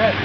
はい。